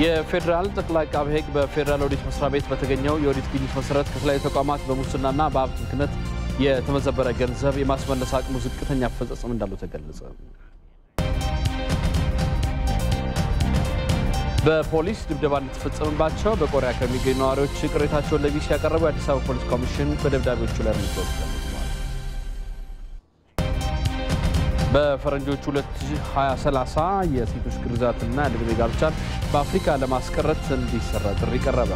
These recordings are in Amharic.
የፌዴራል ጠቅላይ አቃቤ ሕግ በፌዴራል ኦዲት መስሪያ ቤት በተገኘው የኦዲት ግኝት መሰረት ከተለያዩ ተቋማት በሙስናና በሀብት ብክነት የተመዘበረ ገንዘብ የማስመለስ አቅሙ ዝቅተኛ አፈጻጸም እንዳለው ተገለጸ። በፖሊስ ድብደባ እንደተፈጸመባቸው በቆሪያ ከሚገኙ ነዋሪዎች ቅሬታቸውን ለቢሲ ያቀረበው የአዲስ አበባ ፖሊስ ኮሚሽን በደብዳቤዎቹ ላይ እርምጃ ወስዷል። በፈረንጆቹ 2030 የሴቶች ግርዛትና ያለዕድሜ ጋብቻን በአፍሪካ ለማስቀረት እንዲሰራ ጥሪ ቀረበ።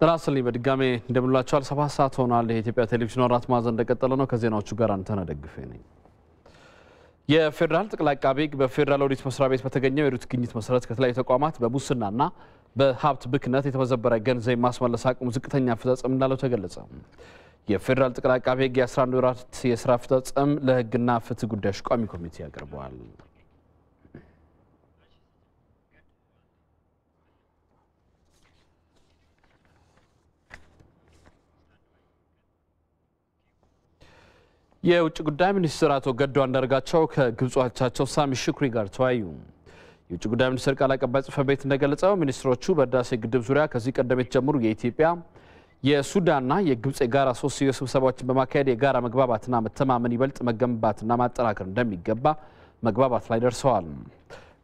ይስጥልኝ በድጋሜ እንደምንላቸዋል። ሰባት ሰዓት ሆኗል። የኢትዮጵያ ቴሌቪዥን አራት ማዕዘን እንደቀጠለ ነው። ከዜናዎቹ ጋር አንተነህ ደግፌ ነኝ። የፌዴራል ጠቅላይ አቃቤ ሕግ በፌዴራል ኦዲት መስሪያ ቤት በተገኘው የኦዲት ግኝት መሰረት ከተለያዩ ተቋማት በሙስናና በሀብት ብክነት የተመዘበረ ገንዘብ የማስመለስ አቅሙ ዝቅተኛ አፈጻጸም እንዳለው ተገለጸ። የፌዴራል ጠቅላይ አቃቤ ሕግ የ11 ወራት የስራ አፈጻጸም ለሕግና ፍትህ ጉዳዮች ቋሚ ኮሚቴ ያቀርበዋል። የውጭ ጉዳይ ሚኒስትር አቶ ገዱ አንዳርጋቸው ከግብፁ አቻቸው ሳሚ ሽኩሪ ጋር ተወያዩ። የውጭ ጉዳይ ሚኒስቴር ቃል አቀባይ ጽሕፈት ቤት እንደገለጸው ሚኒስትሮቹ በህዳሴ ግድብ ዙሪያ ከዚህ ቀደም የተጀመሩ የኢትዮጵያ የሱዳንና የግብፅ የጋራ ሶስትዮሽ ስብሰባዎችን በማካሄድ የጋራ መግባባትና መተማመን ይበልጥ መገንባትና ማጠናከር እንደሚገባ መግባባት ላይ ደርሰዋል።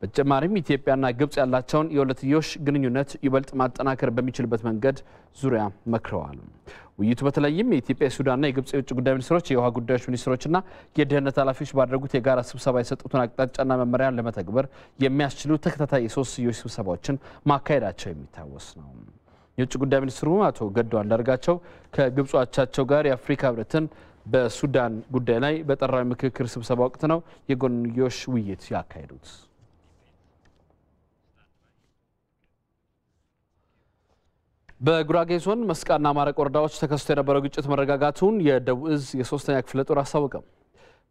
በተጨማሪም ኢትዮጵያና ግብፅ ያላቸውን የሁለትዮሽ ግንኙነት ይበልጥ ማጠናከር በሚችልበት መንገድ ዙሪያ መክረዋል። ውይይቱ በተለይም የኢትዮጵያ የሱዳንና የግብፅ የውጭ ጉዳይ ሚኒስትሮች፣ የውሃ ጉዳዮች ሚኒስትሮችና የደህንነት ኃላፊዎች ባደረጉት የጋራ ስብሰባ የሰጡትን አቅጣጫና መመሪያን ለመተግበር የሚያስችሉ ተከታታይ የሶስትዮሽ ስብሰባዎችን ማካሄዳቸው የሚታወስ ነው። የውጭ ጉዳይ ሚኒስትሩ አቶ ገዱ አንዳርጋቸው ከግብፁ አቻቸው ጋር የአፍሪካ ህብረትን በሱዳን ጉዳይ ላይ በጠራው ምክክር ስብሰባ ወቅት ነው የጎንዮሽ ውይይት ያካሄዱት። በጉራጌ ዞን መስቃንና ማረቅ ወረዳዎች ተከስቶ የነበረው ግጭት መረጋጋቱን የደቡብ እዝ የሶስተኛ ክፍለ ጦር አስታወቀም።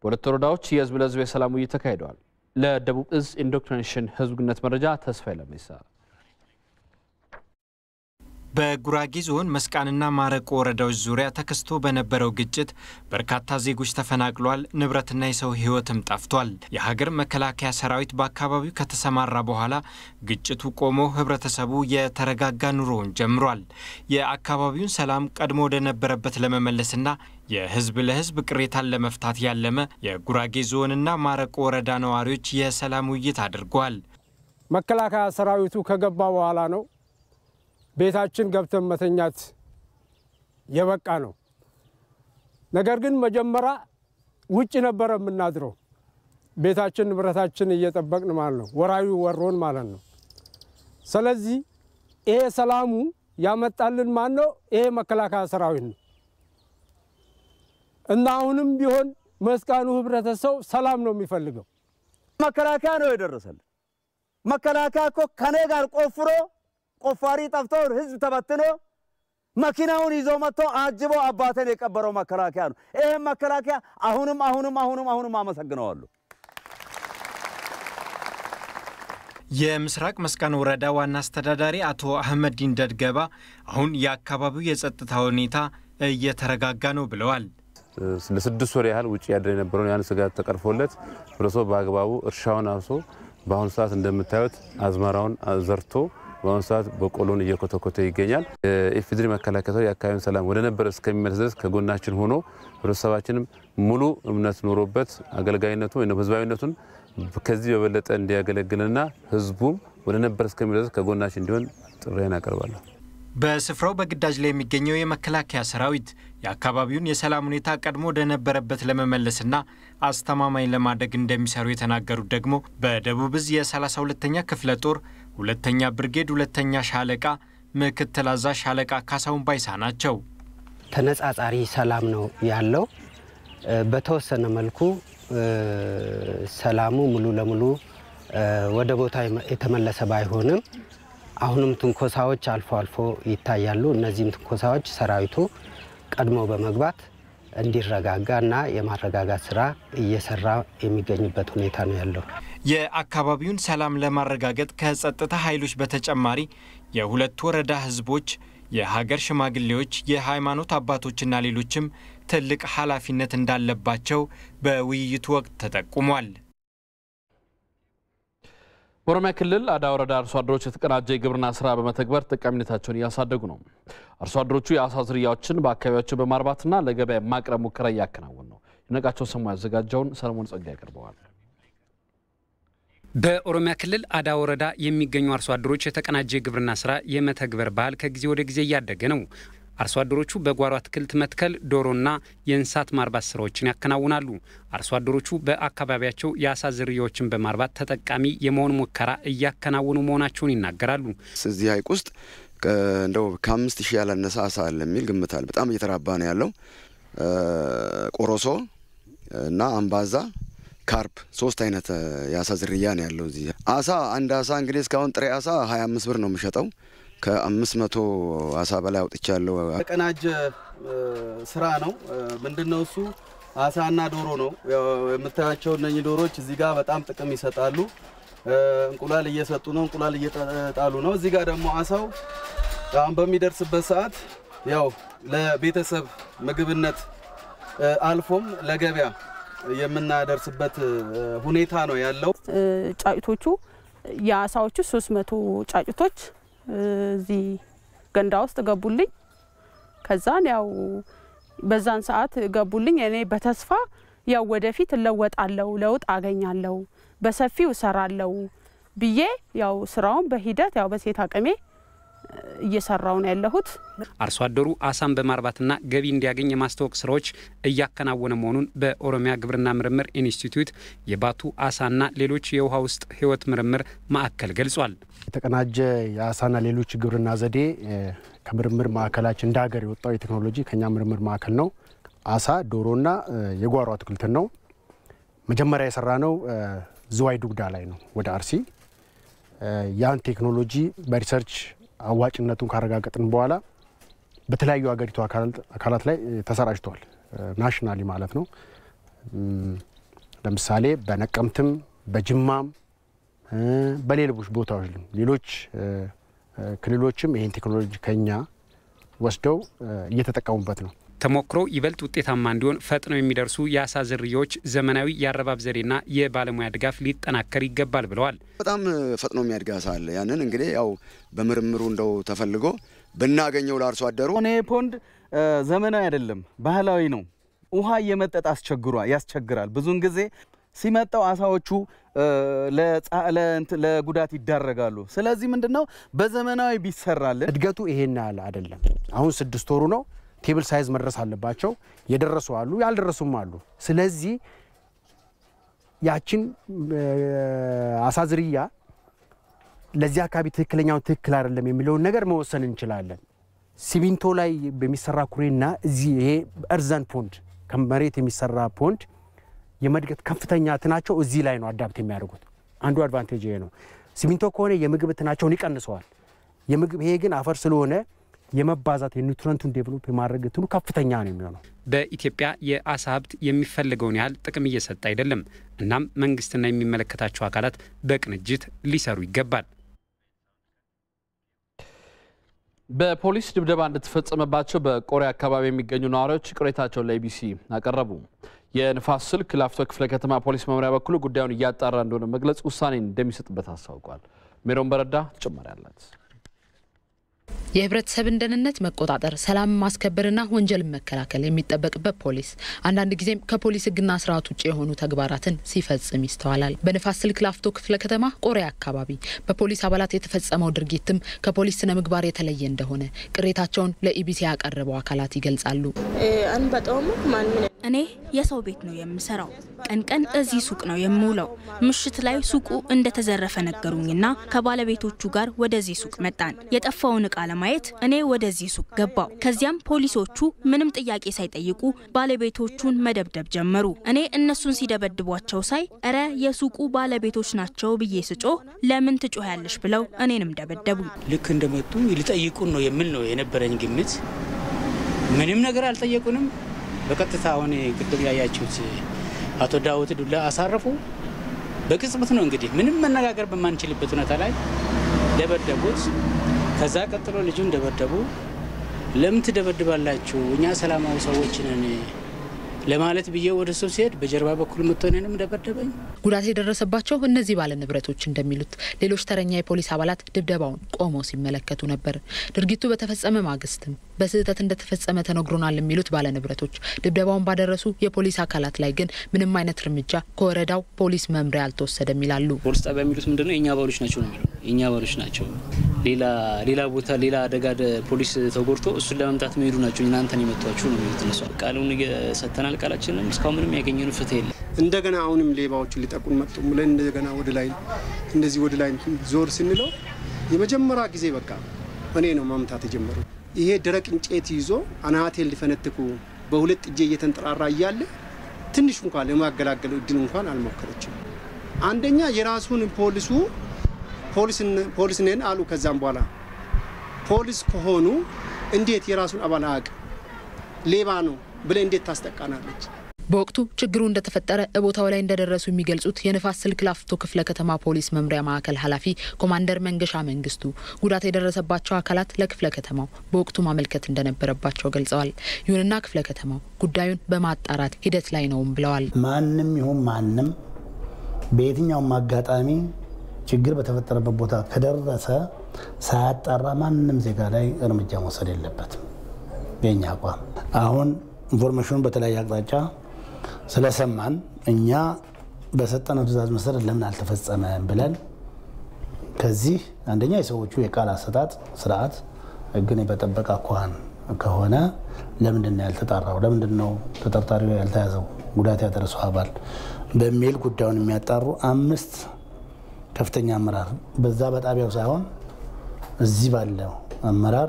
በሁለት ወረዳዎች የህዝብ ለህዝብ የሰላም ውይይት ተካሂደዋል። ለደቡብ እዝ indoctrination ህዝብ ግንኙነት መረጃ ተስፋዬ ለሜሳ በጉራጌ ዞን መስቃንና ማረቆ ወረዳዎች ዙሪያ ተከስቶ በነበረው ግጭት በርካታ ዜጎች ተፈናቅሏል፣ ንብረትና የሰው ህይወትም ጠፍቷል። የሀገር መከላከያ ሰራዊት በአካባቢው ከተሰማራ በኋላ ግጭቱ ቆሞ ህብረተሰቡ የተረጋጋ ኑሮውን ጀምሯል። የአካባቢውን ሰላም ቀድሞ ወደነበረበት ለመመለስና የህዝብ ለህዝብ ቅሬታን ለመፍታት ያለመ የጉራጌ ዞንና ማረቆ ወረዳ ነዋሪዎች የሰላም ውይይት አድርጓል። መከላከያ ሰራዊቱ ከገባ በኋላ ነው ቤታችን ገብተን መተኛት የበቃ ነው። ነገር ግን መጀመሪያ ውጭ ነበረ የምናድረው ቤታችን ንብረታችን እየጠበቅን ማለት ነው። ወራዊ ወሮን ማለት ነው። ስለዚህ ይሄ ሰላሙ ያመጣልን ማን ነው? ይሄ መከላከያ ሰራዊት ነው እና አሁንም ቢሆን መስቃኑ ህብረተሰብ ሰላም ነው የሚፈልገው። መከላከያ ነው የደረሰልን። መከላከያ እኮ ከኔ ጋር ቆፍሮ ቆፋሪ ጠፍቶ ህዝብ ተበትኖ መኪናውን ይዞ መጥቶ አጅቦ አባቴን የቀበረው መከላከያ ነው። ይህም መከላከያ አሁንም አሁንም አሁንም አሁንም አመሰግነዋለሁ። የምስራቅ መስቃን ወረዳ ዋና አስተዳዳሪ አቶ አህመዲን ደድገባ አሁን የአካባቢው የጸጥታ ሁኔታ እየተረጋጋ ነው ብለዋል። ለስድስት ወር ያህል ውጭ ያደረ የነበረውን ያን ስጋት ተቀርፎለት ህብረተሰቡ በአግባቡ እርሻውን አርሶ በአሁኑ ሰዓት እንደምታዩት አዝመራውን ዘርቶ በአሁኑ ሰዓት በቆሎን እየኮተኮተ ይገኛል። የኢፌዴሪ መከላከያ የአካባቢውን ሰላም ወደ ነበረ እስከሚመለስ ድረስ ከጎናችን ሆኖ ህብረተሰባችንም ሙሉ እምነት ኖሮበት አገልጋይነቱ ወይም ህዝባዊነቱን ከዚህ በበለጠ እንዲያገለግልና ህዝቡም ወደ ነበረ እስከሚመለስ ከጎናችን እንዲሆን ጥሪዬን አቀርባለሁ። በስፍራው በግዳጅ ላይ የሚገኘው የመከላከያ ሰራዊት የአካባቢውን የሰላም ሁኔታ ቀድሞ ወደነበረበት ለመመለስና አስተማማኝ ለማድረግ እንደሚሰሩ የተናገሩት ደግሞ በደቡብ እዝ የ32ኛ ክፍለ ጦር ሁለተኛ ብርጌድ ሁለተኛ ሻለቃ ምክትል አዛዥ ሻለቃ ካሳሁን ባይሳ ናቸው። ተነጻጻሪ ሰላም ነው ያለው። በተወሰነ መልኩ ሰላሙ ሙሉ ለሙሉ ወደ ቦታ የተመለሰ ባይሆንም አሁንም ትንኮሳዎች አልፎ አልፎ ይታያሉ። እነዚህም ትንኮሳዎች ሰራዊቱ ቀድሞ በመግባት እንዲረጋጋ እና የማረጋጋት ስራ እየሰራ የሚገኝበት ሁኔታ ነው ያለው። የአካባቢውን ሰላም ለማረጋገጥ ከጸጥታ ኃይሎች በተጨማሪ የሁለት ወረዳ ህዝቦች፣ የሀገር ሽማግሌዎች፣ የሃይማኖት አባቶችና ሌሎችም ትልቅ ኃላፊነት እንዳለባቸው በውይይቱ ወቅት ተጠቁሟል። በኦሮሚያ ክልል አዳ ወረዳ አርሶ አደሮች የተቀናጀ የግብርና ስራ በመተግበር ተጠቃሚነታቸውን እያሳደጉ ነው። አርሶ አደሮቹ የአሳ ዝርያዎችን በአካባቢያቸው በማርባትና ለገበያ ማቅረብ ሙከራ እያከናወኑ ነው። ይነቃቸው ሰሙ ያዘጋጀውን ሰለሞን ጸጋ ያቀርበዋል። በኦሮሚያ ክልል አዳ ወረዳ የሚገኙ አርሶ አደሮች የተቀናጀ የግብርና ስራ የመተግበር ባህል ከጊዜ ወደ ጊዜ እያደገ ነው። አርሶ አደሮቹ በጓሮ አትክልት መትከል፣ ዶሮና የእንስሳት ማርባት ስራዎችን ያከናውናሉ። አርሶ አደሮቹ በአካባቢያቸው የአሳ ዝርያዎችን በማርባት ተጠቃሚ የመሆን ሙከራ እያከናወኑ መሆናቸውን ይናገራሉ። እዚህ ሐይቅ ውስጥ እንደው ከአምስት ሺህ ያላነሰ አሳ አለ የሚል ግምት አለ። በጣም እየተራባ ነው ያለው። ቆሮሶ እና አምባዛ ካርፕ ሶስት አይነት የአሳ ዝርያ ነው ያለው እዚህ አሳ አንድ አሳ እንግዲህ እስካሁን ጥሬ አሳ ሀያ አምስት ብር ነው የሚሸጠው ከአምስት መቶ አሳ በላይ አውጥቻለሁ። የተቀናጀ ስራ ነው። ምንድን ነው እሱ? አሳና ዶሮ ነው። የምታያቸው እነኚህ ዶሮች እዚህ ጋር በጣም ጥቅም ይሰጣሉ። እንቁላል እየሰጡ ነው። እንቁላል እየጣሉ ነው። እዚህ ጋር ደግሞ አሳው አሁን በሚደርስበት ሰዓት ያው ለቤተሰብ ምግብነት አልፎም ለገበያ የምናደርስበት ሁኔታ ነው ያለው። ጫጩቶቹ የአሳዎቹ ሶስት መቶ ጫጩቶች እዚህ ገንዳ ውስጥ ገቡልኝ። ከዛን ያው በዛን ሰዓት ገቡልኝ። እኔ በተስፋ ያው ወደፊት እለወጣለሁ፣ ለውጥ አገኛለሁ፣ በሰፊው እሰራለሁ ብዬ ያው ስራውን በሂደት ያው በሴት አቅሜ እየሰራው ነው ያለሁት። አርሶ አደሩ አሳን በማርባትና ገቢ እንዲያገኝ የማስታወቅ ስራዎች እያከናወነ መሆኑን በኦሮሚያ ግብርና ምርምር ኢንስቲትዩት የባቱ አሳና ሌሎች የውሃ ውስጥ ሕይወት ምርምር ማዕከል ገልጿል። የተቀናጀ የአሳና ሌሎች ግብርና ዘዴ ከምርምር ማዕከላችን እንደ ሀገር የወጣው የቴክኖሎጂ ከኛ ምርምር ማዕከል ነው። አሳ፣ ዶሮና የጓሮ አትክልትን ነው። መጀመሪያ የሰራ ነው ዝዋይ ዱግዳ ላይ ነው ወደ አርሲ ያን ቴክኖሎጂ በ research አዋጭነቱን ካረጋገጥን በኋላ በተለያዩ ሀገሪቱ አካላት ላይ ተሰራጭቷል። nationally ማለት ነው። ለምሳሌ በነቀምትም በጅማም በሌሎች ቦታዎች ሌሎች ክልሎችም ይህን ቴክኖሎጂ ከኛ ወስደው እየተጠቀሙበት ነው። ተሞክሮ ይበልጥ ውጤታማ እንዲሆን ፈጥነው የሚደርሱ የአሳ ዝርያዎች ዘመናዊ የአረባብ ዘዴና የባለሙያ ድጋፍ ሊጠናከር ይገባል ብለዋል። በጣም ፈጥኖ የሚያድግ አሳ አለ። ያንን እንግዲህ ያው በምርምሩ እንደው ተፈልጎ ብናገኘው ለአርሶ አደሩ ሆኔ pond ዘመናዊ አይደለም፣ ባህላዊ ነው። ውሃ እየመጠጥ አስቸግሯ ያስቸግራል። ብዙውን ጊዜ ሲመጣው አሳዎቹ ለጉዳት ይዳረጋሉ። ስለዚህ ምንድን ነው በዘመናዊ ቢሰራልን እድገቱ ይሄን ያህል አይደለም። አሁን ስድስት ወሩ ነው። table size መድረስ አለባቸው። የደረሱ አሉ፣ ያልደረሱም አሉ። ስለዚህ ያችን አሳ ዝርያ ለዚህ አካባቢ ትክክለኛውን ትክክል አይደለም የሚለውን ነገር መወሰን እንችላለን። ሲሚንቶ ላይ በሚሰራ ኩሬና እዚህ ይሄ earthen pond ከመሬት የሚሰራ pond የመድገት ከፍተኛ ትናቸው እዚህ ላይ ነው adapt የሚያደርጉት። አንዱ advantage ይሄ ነው። ሲሚንቶ ከሆነ የምግብ ትናቸውን ይቀንሰዋል። የምግብ ይሄ ግን አፈር ስለሆነ የመባዛት የ nutrient ኡን develop የማድረግ እንትኑ ከፍተኛ ነው የሚሆነው። በኢትዮጵያ የአሳ ሀብት የሚፈልገውን ያህል ጥቅም እየሰጠ አይደለም። እናም መንግስትና የሚመለከታቸው አካላት በቅንጅት ሊሰሩ ይገባል። በፖሊስ ድብደባ እንደተፈጸመባቸው በቆሬ አካባቢ የሚገኙ ነዋሪዎች ቅሬታቸውን ለኢቢሲ አቀረቡ። የንፋስ ስልክ ላፍቶ ክፍለ ከተማ ፖሊስ መምሪያ በኩሉ ጉዳዩን እያጣራ እንደሆነ መግለጽ ውሳኔ እንደሚሰጥበት አስታውቋል። ሜሮን በረዳ ተጨማሪ አላት። የህብረተሰብን ደህንነት መቆጣጠር፣ ሰላምን ማስከበርና ወንጀልን መከላከል የሚጠበቅበት ፖሊስ አንዳንድ ጊዜም ከፖሊስ ሕግና ስርዓት ውጭ የሆኑ ተግባራትን ሲፈጽም ይስተዋላል። በንፋስ ስልክ ላፍቶ ክፍለ ከተማ ቆሬ አካባቢ በፖሊስ አባላት የተፈጸመው ድርጊትም ከፖሊስ ስነ ምግባር የተለየ እንደሆነ ቅሬታቸውን ለኢቢሲ ያቀረበው አካላት ይገልጻሉ። እኔ የሰው ቤት ነው የምሰራው። ቀን ቀን እዚህ ሱቅ ነው የምውለው። ምሽት ላይ ሱቁ እንደተዘረፈ ነገሩኝና ከባለቤቶቹ ጋር ወደዚህ ሱቅ መጣን። የጠፋውን እቃ ለማየት እኔ ወደዚህ ሱቅ ገባው። ከዚያም ፖሊሶቹ ምንም ጥያቄ ሳይጠይቁ ባለቤቶቹን መደብደብ ጀመሩ። እኔ እነሱን ሲደበድቧቸው ሳይ እረ የሱቁ ባለቤቶች ናቸው ብዬ ስጮህ ለምን ትጮህ ያለሽ ብለው እኔንም ደበደቡ። ልክ እንደመጡ ሊጠይቁን ነው የሚል ነው የነበረኝ ግምት። ምንም ነገር አልጠየቁንም። በቀጥታ አሁን ቅድም ያያችሁት አቶ ዳዊት ዱላ አሳረፉ። በቅጽበት ነው እንግዲህ ምንም መነጋገር በማንችልበት ሁኔታ ላይ ደበደቡት። ከዛ ቀጥሎ ልጁን ደበደቡ። ለምን ትደበድባላችሁ? እኛ ሰላማዊ ሰዎች ነን ለማለት ብዬ ወደ ሰው ሲሄድ በጀርባ በኩል መጥቶ እኔንም ደበደበኝ። ጉዳት የደረሰባቸው እነዚህ ባለንብረቶች እንደሚሉት ሌሎች ተረኛ የፖሊስ አባላት ድብደባውን ቆመው ሲመለከቱ ነበር። ድርጊቱ በተፈጸመ ማግስትም በስህተት እንደተፈጸመ ተነግሮናል የሚሉት ባለንብረቶች ድብደባውን ባደረሱ የፖሊስ አካላት ላይ ግን ምንም አይነት እርምጃ ከወረዳው ፖሊስ መምሪያ አልተወሰደም ይላሉ። ፖሊስ ጣቢያ የሚሉት ምንድን ነው? የእኛ አባሎች ናቸው ነው የሚሉ የእኛ አባሎች ናቸው። ሌላ ቦታ ሌላ አደጋ ፖሊስ ተጎድቶ እሱን ለመምታት የሚሄዱ ናቸው። እናንተን የመቷችሁ ነው የሚሉት እነሱ። ቃሉን ሰጥተናል። ቃላችንም እስካሁን ምንም ያገኘነው ፍትህ የለም። እንደገና አሁንም ሌባዎችን ሊጠቁን መጡ ብለን እንደገና ወደ ላይ እንደዚህ ወደ ላይ ዞር ስንለው የመጀመሪያ ጊዜ በቃ እኔ ነው መምታት የጀመሩ። ይሄ ደረቅ እንጨት ይዞ አናቴን ሊፈነጥቁ በሁለት እጄ እየተንጠራራ እያለ ትንሽ እንኳን ለማገላገል እድል እንኳን አልሞከረችም። አንደኛ የራሱን ፖሊሱ ፖሊስ ነን አሉ። ከዛም በኋላ ፖሊስ ከሆኑ እንዴት የራሱን አባል አያውቅም? ሌባ ነው ብለ እንዴት ታስጠቃናለች? በወቅቱ ችግሩ እንደተፈጠረ ቦታው ላይ እንደደረሱ የሚገልጹት የንፋስ ስልክ ላፍቶ ክፍለ ከተማ ፖሊስ መምሪያ ማዕከል ኃላፊ ኮማንደር መንገሻ መንግስቱ ጉዳት የደረሰባቸው አካላት ለክፍለ ከተማው በወቅቱ ማመልከት እንደነበረባቸው ገልጸዋል። ይሁንና ክፍለ ከተማው ጉዳዩን በማጣራት ሂደት ላይ ነውም ብለዋል። ማንም ይሁን ማንም በየትኛውም አጋጣሚ ችግር በተፈጠረበት ቦታ ከደረሰ ሳያጣራ ማንም ዜጋ ላይ እርምጃ መውሰድ የለበትም። የኛ አቋም አሁን information ኡን በተለያየ አቅጣጫ ስለሰማን እኛ በሰጠነው ትዕዛዝ መሰረት ለምን አልተፈጸመም ብለን ከዚህ አንደኛ የሰዎቹ የቃል አሰጣጥ ስርዓት ሕግን በጠበቀ አኳኋን ከሆነ ለምንድን ነው ያልተጣራው? ለምንድን ነው ተጠርጣሪው ያልተያዘው? ጉዳት ያደረሰው አባል በሚል ጉዳዩን የሚያጣሩ አምስት ከፍተኛ አመራር በዛ በጣቢያው ሳይሆን እዚህ ባለው አመራር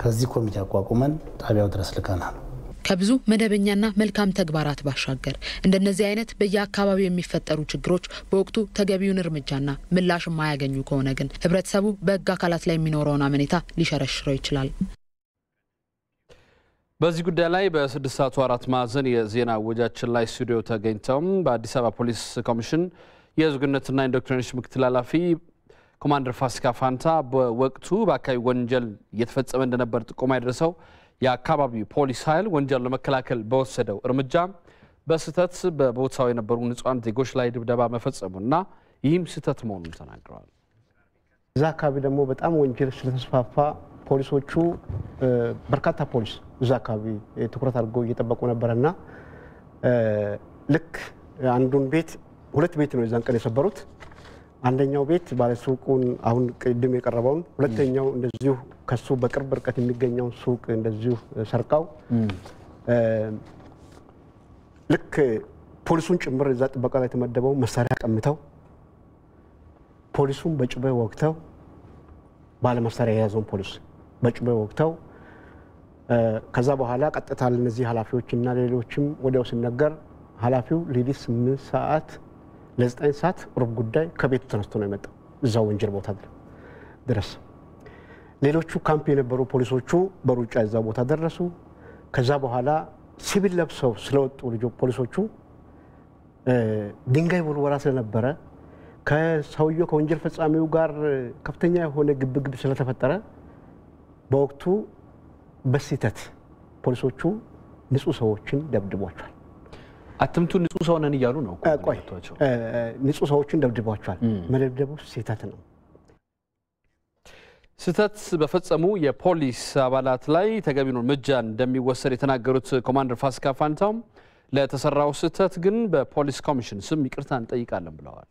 ከዚህ ኮሚቴ አቋቁመን ጣቢያው ድረስ ልከናል። ከብዙ መደበኛና መልካም ተግባራት ባሻገር እንደነዚህ አይነት በየአካባቢው የሚፈጠሩ ችግሮች በወቅቱ ተገቢውን እርምጃና ምላሽ የማያገኙ ከሆነ ግን ህብረተሰቡ በህግ አካላት ላይ የሚኖረውን አመኔታ ሊሸረሽረው ይችላል። በዚህ ጉዳይ ላይ በስድስት ሰዓቱ አራት ማዕዘን የዜና እወጃችን ላይ ስቱዲዮ ተገኝተውም በአዲስ አበባ ፖሊስ ኮሚሽን የህዝብ ግንኙነትና indoctrination ምክትል ኃላፊ ኮማንደር ፋሲካ ፋንታ በወቅቱ በአካባቢ ወንጀል እየተፈጸመ እንደነበር ጥቆማ የደረሰው የአካባቢው ፖሊስ ኃይል ወንጀል ለመከላከል በወሰደው እርምጃ በስህተት በቦታው የነበሩ ንጹሐን ዜጎች ላይ ድብደባ መፈጸሙና ይህም ስህተት መሆኑን ተናግረዋል። እዛ አካባቢ ደግሞ በጣም ወንጀል ስለተስፋፋ ፖሊሶቹ በርካታ ፖሊስ እዛ አካባቢ ትኩረት አድርገው እየጠበቁ ነበረና ልክ አንዱን ቤት ሁለት ቤት ነው የዛን ቀን የሰበሩት። አንደኛው ቤት ባለሱቁን አሁን ቅድም የቀረበውን፣ ሁለተኛው እንደዚሁ ከሱ በቅርብ ርቀት የሚገኘውን ሱቅ እንደዚሁ ሰርቀው ልክ ፖሊሱን ጭምር እዛ ጥበቃ ላይ የተመደበው መሳሪያ ቀምተው ፖሊሱን በጩቤ ወግተው ባለመሳሪያ የያዘውን ፖሊስ በጩቤ ወግተው ከዛ በኋላ ቀጥታ ለእነዚህ ኃላፊዎች እና ሌሎችም ወዲያው ሲነገር ኃላፊው ሌሊት ስምንት ሰዓት ለዘጠኝ ሰዓት ሩብ ጉዳይ ከቤቱ ተነስቶ ነው የመጣው እዛው ወንጀል ቦታ ድረስ። ሌሎቹ ካምፕ የነበሩ ፖሊሶቹ በሩጫ እዛ ቦታ ደረሱ። ከዛ በኋላ ሲቪል ለብሰው ስለወጡ ልጆች ፖሊሶቹ ድንጋይ ውርወራ ስለነበረ ከሰውየው ከወንጀል ፈጻሚው ጋር ከፍተኛ የሆነ ግብግብ ስለተፈጠረ በወቅቱ በስህተት ፖሊሶቹ ንጹህ ሰዎችን ደብድቧቸዋል። አትምቱ ንጹህ ሰው ነን እያሉ ነው። ቆይ ንጹህ ሰዎችን ደብድቧቸዋል። መደብደቡ ስህተት ነው። ስህተት በፈጸሙ የፖሊስ አባላት ላይ ተገቢውን እርምጃ እንደሚወሰድ የተናገሩት ኮማንደር ፋሲካ ፋንታውም ለተሰራው ስህተት ግን በፖሊስ ኮሚሽን ስም ይቅርታ እንጠይቃለን ብለዋል።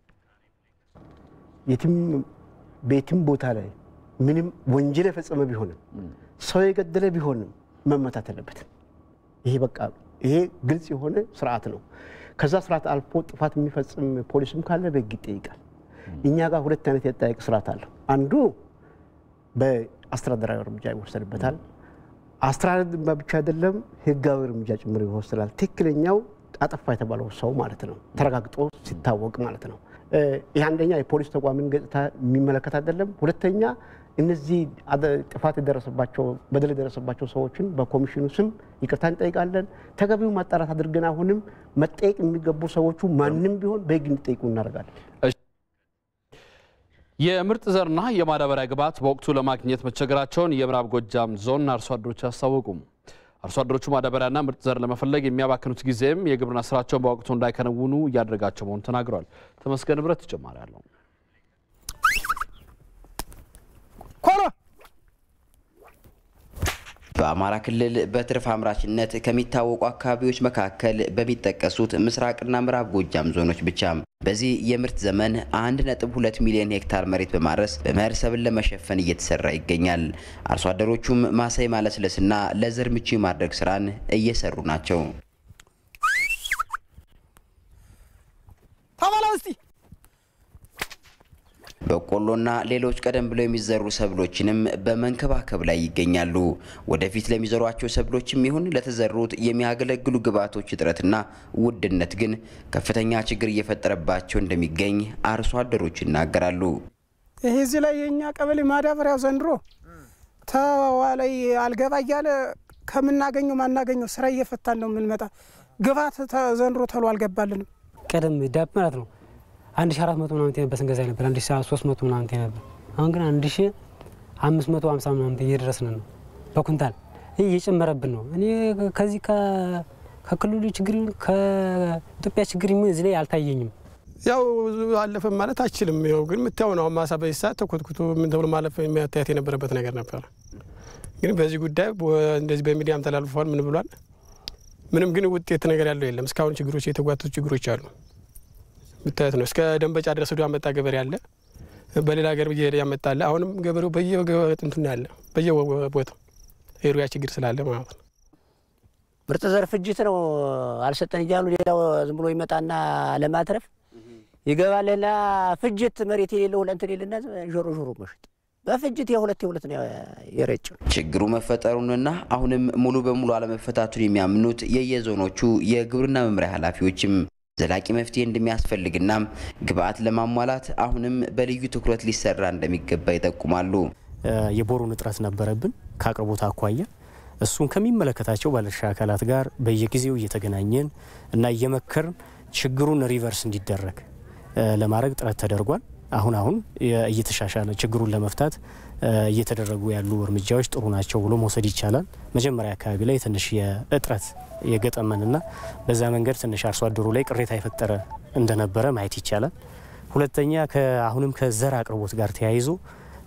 የትም ቤትም ቦታ ላይ ምንም ወንጀል የፈጸመ ቢሆንም ሰው የገደለ ቢሆንም መመታት አለበትም። ይሄ በቃ ይሄ ግልጽ የሆነ ስርዓት ነው። ከዛ ስርዓት አልፎ ጥፋት የሚፈጽም ፖሊስም ካለ በህግ ይጠይቃል። እኛ ጋር ሁለት አይነት የጠያቂ ስርዓት አለው። አንዱ በአስተዳደራዊ እርምጃ ይወሰድበታል። አስተዳደር ብቻ አይደለም ህጋዊ እርምጃ ጭምር ይወሰዳል። ትክክለኛው አጠፋ የተባለው ሰው ማለት ነው፣ ተረጋግጦ ሲታወቅ ማለት ነው። ይህ አንደኛ የፖሊስ ተቋምን ገጽታ የሚመለከት አይደለም። ሁለተኛ እነዚህ ጥፋት የደረሰባቸው በደል የደረሰባቸው ሰዎችን በኮሚሽኑ ስም ይቅርታ እንጠይቃለን። ተገቢው ማጣራት አድርገን አሁንም መጠየቅ የሚገቡ ሰዎቹ ማንም ቢሆን በህግ እንዲጠይቁ እናደርጋለን። የምርጥ ዘርና የማዳበሪያ ግብዓት በወቅቱ ለማግኘት መቸገራቸውን የምዕራብ ጎጃም ዞን አርሶ አደሮች አስታወቁም። አርሶ አደሮቹ ማዳበሪያና ምርጥ ዘር ለመፈለግ የሚያባክኑት ጊዜም የግብርና ስራቸውን በወቅቱ እንዳይከነውኑ እያደረጋቸው መሆኑን ተናግረዋል። ተመስገን ንብረት ተጨማሪ አለው። በአማራ ክልል በትርፍ አምራችነት ከሚታወቁ አካባቢዎች መካከል በሚጠቀሱት ምስራቅና ምዕራብ ጎጃም ዞኖች ብቻ በዚህ የምርት ዘመን 1.2 ሚሊዮን ሄክታር መሬት በማረስ በመኸር ሰብል ለመሸፈን እየተሰራ ይገኛል። አርሶ አደሮቹም ማሳ የማለስለስና ለዘር ምቹ የማድረግ ስራን እየሰሩ ናቸው። በቆሎና ሌሎች ቀደም ብለው የሚዘሩ ሰብሎችንም በመንከባከብ ላይ ይገኛሉ። ወደፊት ለሚዘሯቸው ሰብሎችም ይሁን ለተዘሩት የሚያገለግሉ ግብዓቶች እጥረትና ውድነት ግን ከፍተኛ ችግር እየፈጠረባቸው እንደሚገኝ አርሶ አደሮች ይናገራሉ። ይሄ እዚህ ላይ የእኛ ቀበሌ ማዳበሪያው ዘንድሮ ተዋ ላይ አልገባ እያለ ከምናገኘው ማናገኘው ስራ እየፈታን ነው የምንመጣ። ግብዓት ዘንድሮ ተሎ አልገባልንም። ቀደም ዳፕ ማለት ነው አንድ ሺ አራት መቶ ምናምን ነበር ስንገዛ ነበር። አንድ ሺ ሶስት መቶ ምናምን ነበር። አሁን ግን አንድ ሺ አምስት መቶ ሀምሳ ምናምን እየደረስን ነው በኩንታል። እየጨመረብን ነው። እኔ ከዚህ ከክልሉ ችግር ከኢትዮጵያ ችግር እዚህ ላይ አልታየኝም። ያው አለፈም ማለት አችልም። ያው ግን የምታየው ነው ማሳ በዚህ ሰዓት ተኮትኩቶ ምን ተብሎ ማለፍ የሚያታየት የነበረበት ነገር ነበር። ግን በዚህ ጉዳይ እንደዚህ በሚዲያም ተላልፏል። ምን ብሏል? ምንም ግን ውጤት ነገር ያለው የለም። እስካሁን ችግሮች የተጓተቱ ችግሮች አሉ ብታየት ነው። እስከ ደንበጫ ድረስ ሄዶ ያመጣ ገበሬ አለ። በሌላ ሀገር እየሄደ ያመጣለ። አሁንም ገበሬው በየጥንቱና ያለ በየቦታው ሄዱ ያ ችግር ስላለ ማለት ነው። ምርጥ ዘር ፍጅት ነው አልሰጠን እያሉ ሌላው ዝም ብሎ ይመጣና ለማትረፍ ይገባልና ፍጅት መሬት የሌለው ለእንትን የለና ዦሮ ዦሮ መሸጥ በፍጅት የሁለት የሁለት ነው የረጭ ችግሩ መፈጠሩንና አሁንም ሙሉ በሙሉ አለመፈታቱን የሚያምኑት የየዞኖቹ የግብርና መምሪያ ኃላፊዎችም ዘላቂ መፍትሄ እንደሚያስፈልግና ግብዓት ለማሟላት አሁንም በልዩ ትኩረት ሊሰራ እንደሚገባ ይጠቁማሉ። የ boron እጥረት ነበረብን ከአቅርቦት አኳያ እሱን ከሚመለከታቸው ባለድርሻ አካላት ጋር በየጊዜው እየተገናኘን እና እየመከርን ችግሩን reverse እንዲደረግ ለማድረግ ጥረት ተደርጓል። አሁን አሁን እየተሻሻለ ችግሩን ለመፍታት እየተደረጉ ያሉ እርምጃዎች ጥሩ ናቸው ብሎ መውሰድ ይቻላል። መጀመሪያ አካባቢ ላይ ትንሽ የእጥረት የገጠመንና በዛ መንገድ ትንሽ አርሶ አደሩ ላይ ቅሬታ የፈጠረ እንደነበረ ማየት ይቻላል። ሁለተኛ አሁንም ከዘር አቅርቦት ጋር ተያይዞ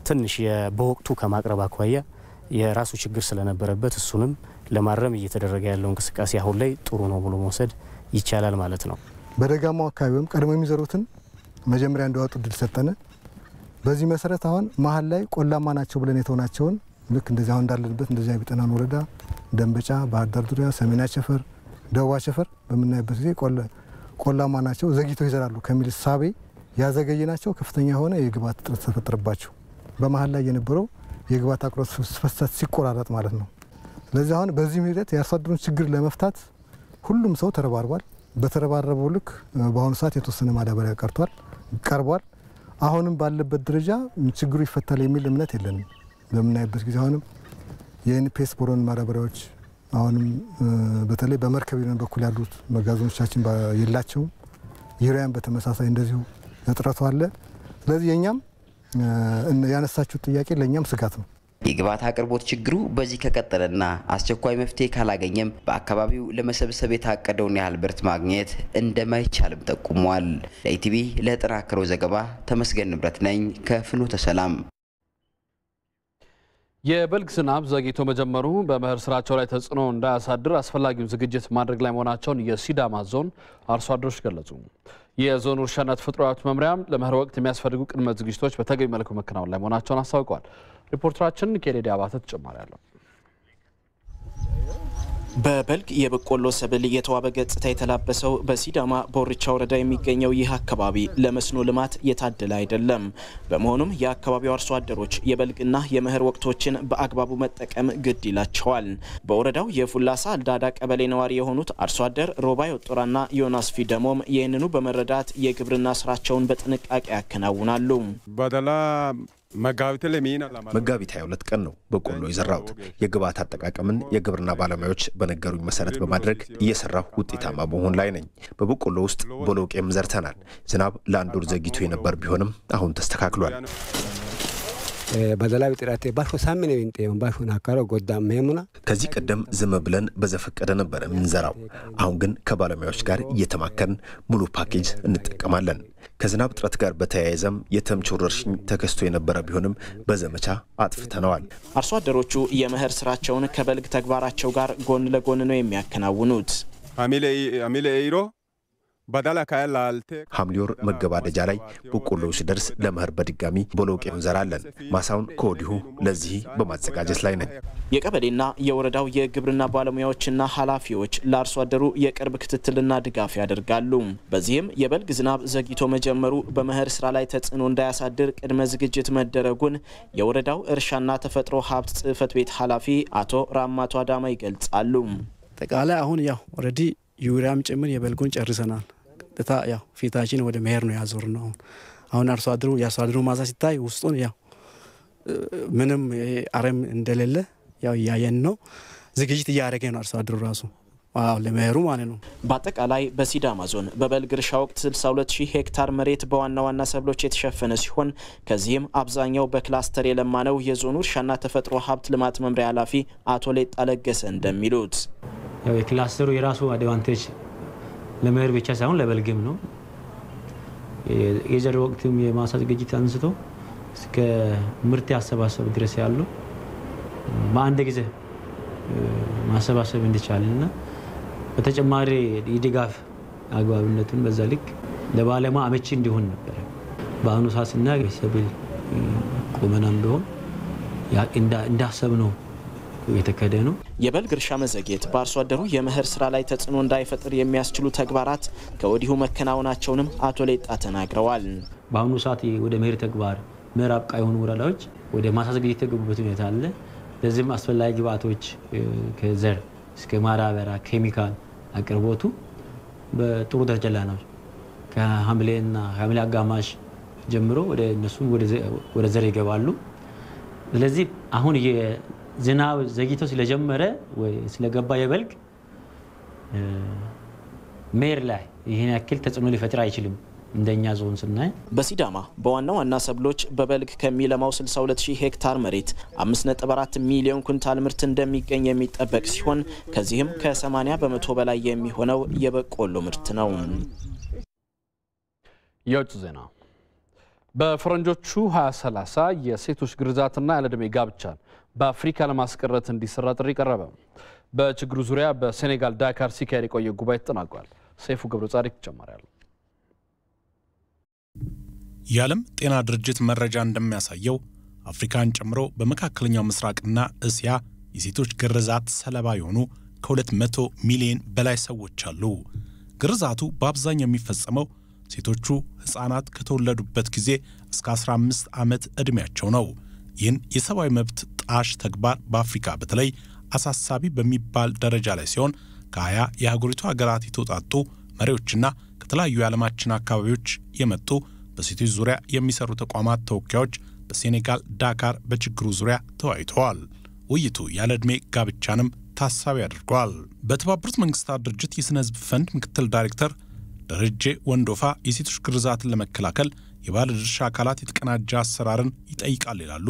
ትንሽ በወቅቱ ከማቅረብ አኳያ የራሱ ችግር ስለነበረበት እሱንም ለማረም እየተደረገ ያለው እንቅስቃሴ አሁን ላይ ጥሩ ነው ብሎ መውሰድ ይቻላል ማለት ነው። በደጋማው አካባቢም ቀድሞ የሚዘሩትን መጀመሪያ እንዲያወጡ እድል ሰጠን። በዚህ መሰረት አሁን መሀል ላይ ቆላማ ናቸው ብለን የተውናቸውን ልክ እንደዚህ አሁን እንዳለንበት እንደዚህ ቢጠናን ወረዳ፣ ደንበጫ፣ ባህር ዳር ዙሪያ፣ ሰሜን አቸፈር፣ ደቡብ አቸፈር በምናይበት ጊዜ ቆላማ ናቸው ዘግይተው ይዘራሉ ከሚል ሳቤ ያዘገየ ናቸው ከፍተኛ የሆነ የግብዓት እጥረት ተፈጠረባቸው። በመሀል ላይ የነበረው የግብዓት አቅርቦት ፍሰት ሲቆራረጥ ማለት ነው። ስለዚህ አሁን በዚህም ሂደት የአርሶ አደሩን ችግር ለመፍታት ሁሉም ሰው ተረባርቧል። በተረባረበው ልክ በአሁኑ ሰዓት የተወሰነ ማዳበሪያ ቀርቷል ቀርቧል። አሁንም ባለበት ደረጃ ችግሩ ይፈታል የሚል እምነት የለንም። በምናይበት ጊዜ አሁንም የ NPS boron ማዳበሪያዎች አሁንም በተለይ በመርከብ ዩኒየን በኩል ያሉት መጋዘኖቻችን የላቸውም። ዩሪያን በተመሳሳይ እንደዚሁ እጥረቱ አለ። ስለዚህ የእኛም ያነሳችሁት ጥያቄ ለእኛም ስጋት ነው። የግብዓት አቅርቦት ችግሩ በዚህ ከቀጠለና አስቸኳይ መፍትሄ ካላገኘም በአካባቢው ለመሰብሰብ የታቀደውን ያህል ምርት ማግኘት እንደማይቻልም ጠቁሟል። ለኢቲቪ ለተጠናከረው ዘገባ ተመስገን ንብረት ነኝ ከፍኖተ ሰላም። የበልግ ዝናብ ዘግይቶ መጀመሩ በመኸር ስራቸው ላይ ተጽዕኖ እንዳያሳድር አስፈላጊውን ዝግጅት ማድረግ ላይ መሆናቸውን የሲዳማ ዞን አርሶ አደሮች ገለጹ። የዞኑ እርሻና ተፈጥሮ ሀብት መምሪያም ለመኸር ወቅት የሚያስፈልጉ ቅድመ ዝግጅቶች በተገቢ መልኩ መከናወን ላይ መሆናቸውን አስታውቀዋል። ሪፖርተራችን ኬኔዲ አባተ ተጨማሪ አለው። በበልግ የበቆሎ ሰብል የተዋበ ገጽታ የተላበሰው በሲዳማ ቦርቻ ወረዳ የሚገኘው ይህ አካባቢ ለመስኖ ልማት የታደለ አይደለም። በመሆኑም የአካባቢው አርሶ አደሮች የበልግና የመኸር ወቅቶችን በአግባቡ መጠቀም ግድ ይላቸዋል። በወረዳው የፉላሳ አልዳዳ ቀበሌ ነዋሪ የሆኑት አርሶ አደር ሮባይ ወጦራና ዮናስ ፊደሞም ይህንኑ በመረዳት የግብርና ስራቸውን በጥንቃቄ ያከናውናሉ። ባደላ መጋቢት 22 ቀን ነው በቆሎ የዘራሁት። የግብዓት አጠቃቀምን የግብርና ባለሙያዎች በነገሩኝ መሰረት በማድረግ እየሰራሁ ውጤታማ በመሆን ላይ ነኝ። በበቆሎ ውስጥ ቦሎቄም ዘርተናል። ዝናብ ለአንድ ወር ዘግይቶ የነበር ቢሆንም አሁን ተስተካክሏል። በደላዊ ጥራቴ ባሾ ሳምን ዊንጤም ባሾን አካሮ ጎዳ መሙና ከዚህ ቀደም ዝም ብለን በዘፈቀደ ነበር የምንዘራው። አሁን ግን ከባለሙያዎች ጋር እየተማከርን ሙሉ ፓኬጅ እንጠቀማለን። ከዝናብ እጥረት ጋር በተያያዘም የተምች ወረርሽኝ ተከስቶ የነበረ ቢሆንም በዘመቻ አጥፍተነዋል። አርሶ አደሮቹ የመኸር ስራቸውን ከበልግ ተግባራቸው ጋር ጎን ለጎን ነው የሚያከናውኑት። አሚሌ ኢሮ ሐምሌ ወር መገባደጃ ላይ በቆሎው ሲደርስ ለመኸር በድጋሚ ቦሎቄ እንዘራለን። ማሳውን ከወዲሁ ለዚህ በማዘጋጀት ላይ ነን። የቀበሌና የወረዳው የግብርና ባለሙያዎችና ኃላፊዎች ለአርሶ አደሩ የቅርብ ክትትልና ድጋፍ ያደርጋሉ። በዚህም የበልግ ዝናብ ዘግይቶ መጀመሩ በመኸር ስራ ላይ ተጽዕኖ እንዳያሳድር ቅድመ ዝግጅት መደረጉን የወረዳው እርሻና ተፈጥሮ ሀብት ጽሕፈት ቤት ኃላፊ አቶ ራማቶ አዳማ ይገልጻሉ። አጠቃላይ አሁን ያው already ዩሪያም ጭምር የበልጉን ጨርሰናል። ቀጥታ ያው ፊታችን ወደ መኸር ነው ያዞር ነው። አሁን አሁን አርሶ አደሩ የአርሶ አደሩ ማሳ ሲታይ ውስጡን ያው ምንም አረም እንደሌለ ያው እያየን ነው። ዝግጅት እያደረገ ነው አርሶ አደሩ ራሱ ለመኸሩ ማለት ነው። በአጠቃላይ በሲዳማ ዞን በበልግ እርሻ ወቅት 62 ሺህ ሄክታር መሬት በዋና ዋና ሰብሎች የተሸፈነ ሲሆን ከዚህም አብዛኛው በክላስተር የለማ ነው። የዞኑ እርሻና ተፈጥሮ ሀብት ልማት መምሪያ ኃላፊ አቶ ሌጣ ለገሰ እንደሚሉት ያው የክላስተሩ የራሱ advantage ለመኸር ብቻ ሳይሆን ለበልግም ነው። የዘር ወቅትም የማሳ ዝግጅት አንስቶ እስከ ምርት ያሰባሰብ ድረስ ያለው በአንድ ጊዜ ማሰባሰብ እንዲቻልና በተጨማሪ የድጋፍ አግባብነቱን በዛ ልክ ለባለሙያ አመቺ እንዲሆን ነበረ። በአሁኑ ሰዓት ስናይ ሰብል ቁመናም ቢሆን እንዳሰብ ነው የተከደ ነው። የበልግ እርሻ መዘግየት በአርሶ አደሩ የመኸር ስራ ላይ ተጽዕኖ እንዳይፈጥር የሚያስችሉ ተግባራት ከወዲሁ መከናወናቸውንም አቶ ሌጣ ተናግረዋል። በአሁኑ ሰዓት ወደ መኸር ተግባር ምዕራብ ቃ የሆኑ ወረዳዎች ወደ ማሳ ዝግጅት የተገቡበት ሁኔታ አለ። ለዚህም አስፈላጊ ግብዓቶች ከዘር እስከ ማዳበሪያ፣ ኬሚካል አቅርቦቱ በጥሩ ደረጃ ላይ ነው። ከሐምሌና ሐምሌ አጋማሽ ጀምሮ ወደ እነሱም ወደ ዘር ይገባሉ። ስለዚህ አሁን ዝናብ ዘግይቶ ስለጀመረ ስለገባ የበልግ መኸር ላይ ይህን ያክል ተጽዕኖ ሊፈጥር አይችልም። እንደኛ ዞን ስናይ በሲዳማ በዋና ዋና ሰብሎች በበልግ ከሚለማው 62 ሺህ ሄክታር መሬት 5.4 ሚሊዮን ኩንታል ምርት እንደሚገኝ የሚጠበቅ ሲሆን ከዚህም ከ80 በመቶ በላይ የሚሆነው የበቆሎ ምርት ነው። የውጭ ዜና በፈረንጆቹ 2030 የሴቶች ግርዛትና ያለዕድሜ ጋብቻን በአፍሪካ ለማስቀረት እንዲሰራ ጥሪ ቀረበ። በችግሩ ዙሪያ በሴኔጋል ዳካር ሲካሄድ የቆየ ጉባኤ ተጠናቋል። ሰይፉ ገብረ ተጨማሪ አለው። የዓለም ጤና ድርጅት መረጃ እንደሚያሳየው አፍሪካን ጨምሮ በመካከለኛው ምስራቅና እስያ የሴቶች ግርዛት ሰለባ የሆኑ ከ200 ሚሊዮን በላይ ሰዎች አሉ። ግርዛቱ በአብዛኛው የሚፈጸመው ሴቶቹ ሕፃናት ከተወለዱበት ጊዜ እስከ 15 ዓመት ዕድሜያቸው ነው። ይህን የሰብአዊ መብት ጣሽ ተግባር በአፍሪካ በተለይ አሳሳቢ በሚባል ደረጃ ላይ ሲሆን ከሀያ የአህጉሪቱ ሀገራት የተውጣጡ መሪዎችና ከተለያዩ የዓለማችን አካባቢዎች የመጡ በሴቶች ዙሪያ የሚሰሩ ተቋማት ተወካዮች በሴኔጋል ዳካር በችግሩ ዙሪያ ተወያይተዋል። ውይይቱ ያለ ዕድሜ ጋብቻንም ታሳቢ አድርጓል። በተባበሩት መንግስታት ድርጅት የሥነ ሕዝብ ፈንድ ምክትል ዳይሬክተር ደረጀ ወንዶፋ የሴቶች ግርዛትን ለመከላከል የባለድርሻ አካላት የተቀናጀ አሰራርን ይጠይቃል ይላሉ።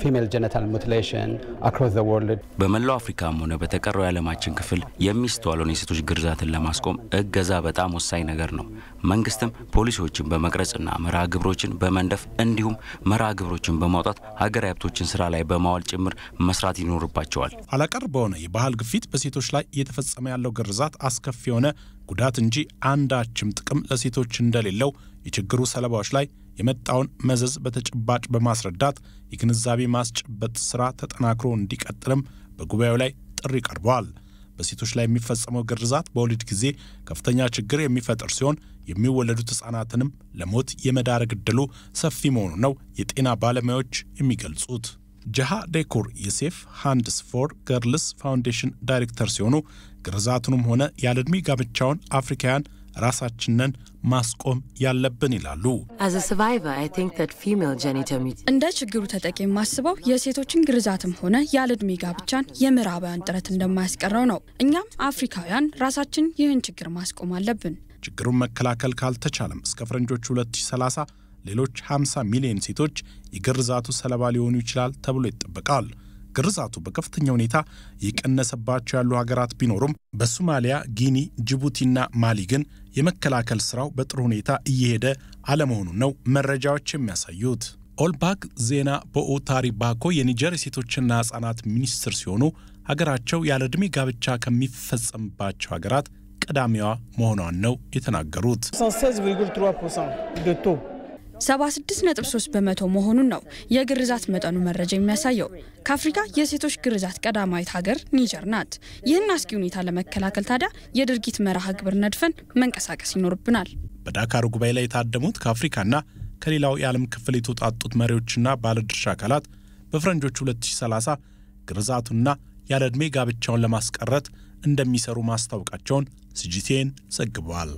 female genital mutilation across the world በመላው አፍሪካም ሆነ በተቀረው የዓለማችን ክፍል የሚስተዋለውን የሴቶች ግርዛትን ለማስቆም እገዛ በጣም ወሳኝ ነገር ነው። መንግስትም ፖሊሲዎችን በመቅረጽና መርሃ ግብሮችን በመንደፍ እንዲሁም መርሃ ግብሮችን በማውጣት ሀገራዊ ሀብቶችን ስራ ላይ በማዋል ጭምር መስራት ይኖርባቸዋል። ኋላቀር በሆነ የባህል ግፊት በሴቶች ላይ እየተፈጸመ ያለው ግርዛት አስከፊ የሆነ ጉዳት እንጂ አንዳችም ጥቅም ለሴቶች እንደሌለው የችግሩ ሰለባዎች ላይ የመጣውን መዘዝ በተጨባጭ በማስረዳት የግንዛቤ ማስጨበጥ ስራ ተጠናክሮ እንዲቀጥልም በጉባኤው ላይ ጥሪ ቀርበዋል። በሴቶች ላይ የሚፈጸመው ግርዛት በወሊድ ጊዜ ከፍተኛ ችግር የሚፈጥር ሲሆን የሚወለዱት ሕፃናትንም ለሞት የመዳረግ ዕድሉ ሰፊ መሆኑ ነው የጤና ባለሙያዎች የሚገልጹት። ጀሃ ዴኩር የ Safe Hands for Girls Foundation ዳይሬክተር ሲሆኑ ግርዛቱንም ሆነ ያለዕድሜ ጋብቻውን አፍሪካውያን ራሳችንን ማስቆም ያለብን ይላሉ። እንደ ችግሩ ተጠቂ የማስበው የሴቶችን ግርዛትም ሆነ ያለ ዕድሜ ጋብቻን የምዕራባውያን ጥረት እንደማያስቀረው ነው። እኛም አፍሪካውያን ራሳችን ይህን ችግር ማስቆም አለብን። ችግሩን መከላከል ካልተቻለም እስከ ፈረንጆቹ 2030 ሌሎች 50 ሚሊዮን ሴቶች የግርዛቱ ሰለባ ሊሆኑ ይችላል ተብሎ ይጠበቃል። ግርዛቱ በከፍተኛ ሁኔታ የቀነሰባቸው ያሉ ሀገራት ቢኖሩም በሶማሊያ፣ ጊኒ፣ ጅቡቲና ማሊ ግን የመከላከል ስራው በጥሩ ሁኔታ እየሄደ አለመሆኑን ነው መረጃዎች የሚያሳዩት። ኦልባክ ዜና በኦታሪ ባኮ የኒጀር የሴቶችና ህጻናት ሚኒስትር ሲሆኑ ሀገራቸው ያለ ዕድሜ ጋብቻ ከሚፈጸምባቸው ሀገራት ቀዳሚዋ መሆኗን ነው የተናገሩት። 76.3 በመቶ መሆኑን ነው የግርዛት መጠኑ መረጃ የሚያሳየው። ከአፍሪካ የሴቶች ግርዛት ቀዳማዊት ሀገር ኒጀር ናት። ይህን አስጊ ሁኔታ ለመከላከል ታዲያ የድርጊት መርሃ ግብር ነድፈን መንቀሳቀስ ይኖርብናል። በዳካሩ ጉባኤ ላይ የታደሙት ከአፍሪካና ከሌላው የዓለም ክፍል የተውጣጡት መሪዎችና ባለድርሻ አካላት በፈረንጆቹ 2030 ግርዛቱና ያለ ዕድሜ ጋብቻውን ለማስቀረት እንደሚሰሩ ማስታወቃቸውን ሲጂቲኤን ዘግበዋል።